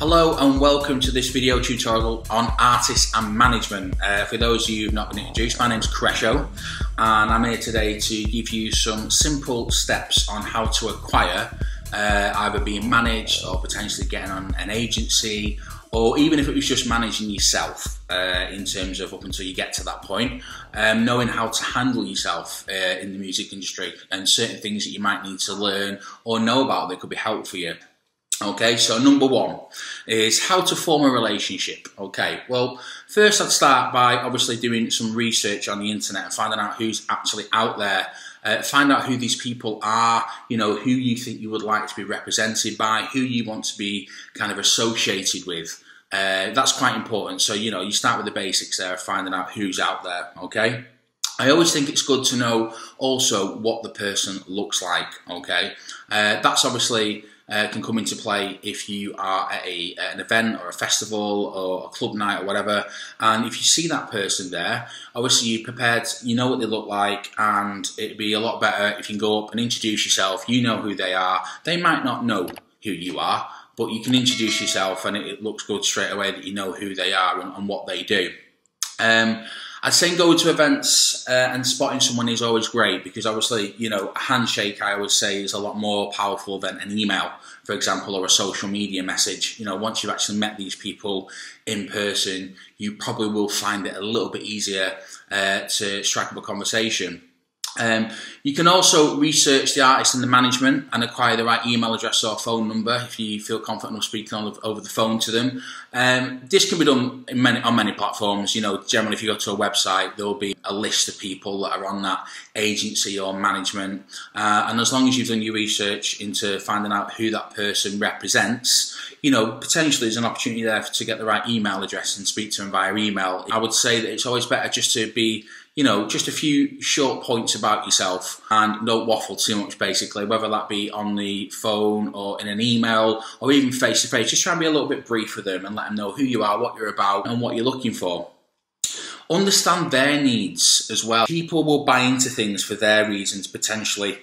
Hello and welcome to this video tutorial on artists and management. Uh, for those of you who've not been introduced, my name's Kreso and I'm here today to give you some simple steps on how to acquire uh, either being managed or potentially getting on an agency or even if it was just managing yourself uh, in terms of up until you get to that point, um, knowing how to handle yourself uh, in the music industry and certain things that you might need to learn or know about that could be helpful for you. Okay, so number one is how to form a relationship. Okay, well, first I'd start by obviously doing some research on the internet and finding out who's actually out there. Uh, find out who these people are, you know, who you think you would like to be represented by, who you want to be kind of associated with. Uh, that's quite important. So, you know, you start with the basics there, finding out who's out there, okay? I always think it's good to know also what the person looks like, okay? Uh, that's obviously uh, can come into play if you are at, a, an event or a festival or a club night or whatever. And if you see that person there, obviously you're prepared, you know what they look like, and it'd be a lot better if you can go up and introduce yourself. You know who they are. They might not know who you are, but you can introduce yourself and it, it looks good straight away that you know who they are and, and what they do. Um, I'd say going to events uh, and spotting someone is always great because obviously, you know, a handshake I would say is a lot more powerful than an email, for example, or a social media message. You know, once you've actually met these people in person, you probably will find it a little bit easier uh, to strike up a conversation. Um, you can also research the artist and the management and acquire the right email address or phone number if you feel confident of speaking on, over the phone to them. Um, this can be done many, on many platforms. You know, generally, if you go to a website, there will be a list of people that are on that agency or management. Uh, and as long as you've done your research into finding out who that person represents, you know, potentially there's an opportunity there to get the right email address and speak to them via email. I would say that it's always better just to be you know, just a few short points about yourself and don't waffle too much, basically, whether that be on the phone or in an email or even face to face. Just try and be a little bit brief with them and let them know who you are, what you're about, and what you're looking for. Understand their needs as well. People will buy into things for their reasons, potentially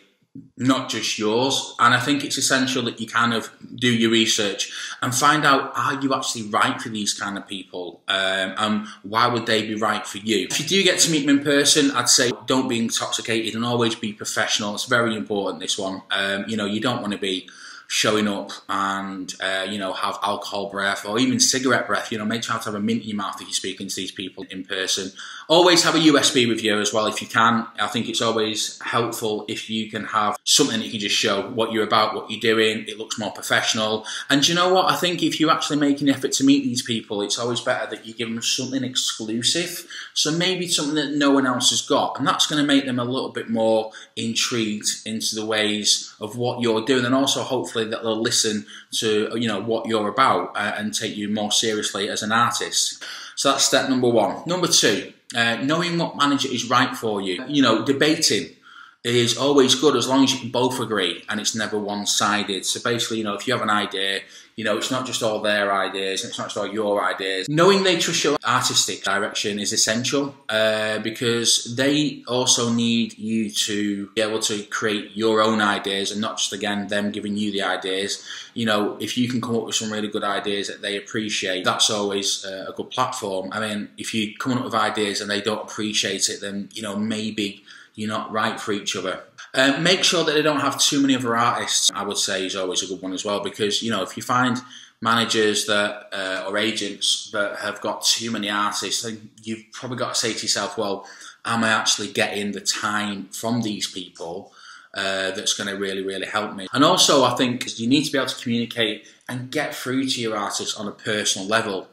not just yours. And I think it's essential that you kind of do your research and find out are you actually right for these kind of people um, and why would they be right for you. If you do get to meet them in person, I'd say don't be intoxicated and always be professional. It's very important, this one. Um, you know, you don't want to be showing up and uh, you know have alcohol breath or even cigarette breath. You know, make sure to have a mint in your mouth if you're speaking to these people in person. Always have a USB with you as well if you can. I think it's always helpful if you can have something that you can just show what you're about, what you're doing. It looks more professional. And you know what? I think if you actually make an effort to meet these people, it's always better that you give them something exclusive. So maybe something that no one else has got, and that's going to make them a little bit more intrigued into the ways of what you're doing, and also hopefully hopefully that they'll listen to you know what you're about uh, and take you more seriously as an artist. So that's step number one. Number two, uh, knowing what manager is right for you. You know, debating is always good as long as you can both agree and it's never one-sided. So basically, you know, if you have an idea, you know, it's not just all their ideas, and it's not just all your ideas. Knowing they trust your artistic direction is essential uh, because they also need you to be able to create your own ideas and not just, again, them giving you the ideas. You know, if you can come up with some really good ideas that they appreciate, that's always uh, a good platform. I mean, if you come up with ideas and they don't appreciate it, then, you know, maybe you're not right for each other. Um, make sure that they don't have too many other artists, I would say is always a good one as well, because, you know, if you find managers that uh, or agents that have got too many artists, then you've probably got to say to yourself, well, am I actually getting the time from these people uh, that's going to really, really help me? And also, I think you need to be able to communicate and get through to your artists on a personal level.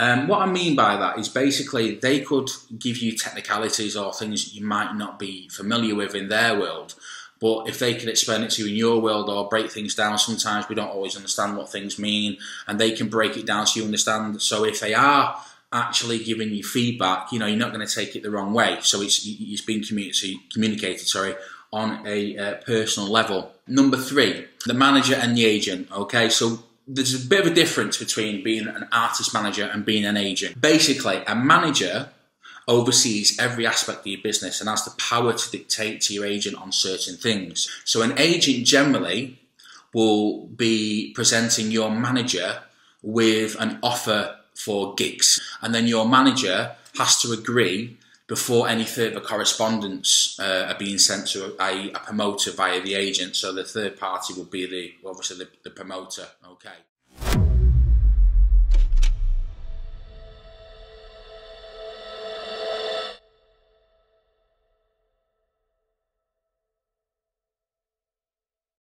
Um, what I mean by that is basically they could give you technicalities or things you might not be familiar with in their world. But if they can explain it to you in your world or break things down, sometimes we don't always understand what things mean, and they can break it down so you understand. So if they are actually giving you feedback, you know, you're not going to take it the wrong way. So it's it's being communicated, sorry, on a uh, personal level. Number three, the manager and the agent. Okay, so there's a bit of a difference between being an artist manager and being an agent. Basically, a manager oversees every aspect of your business and has the power to dictate to your agent on certain things. So, an agent generally will be presenting your manager with an offer for gigs, and then your manager has to agree before any further correspondence uh, are being sent to a, a, promoter via the agent. So the third party would be the obviously the, the promoter. Okay.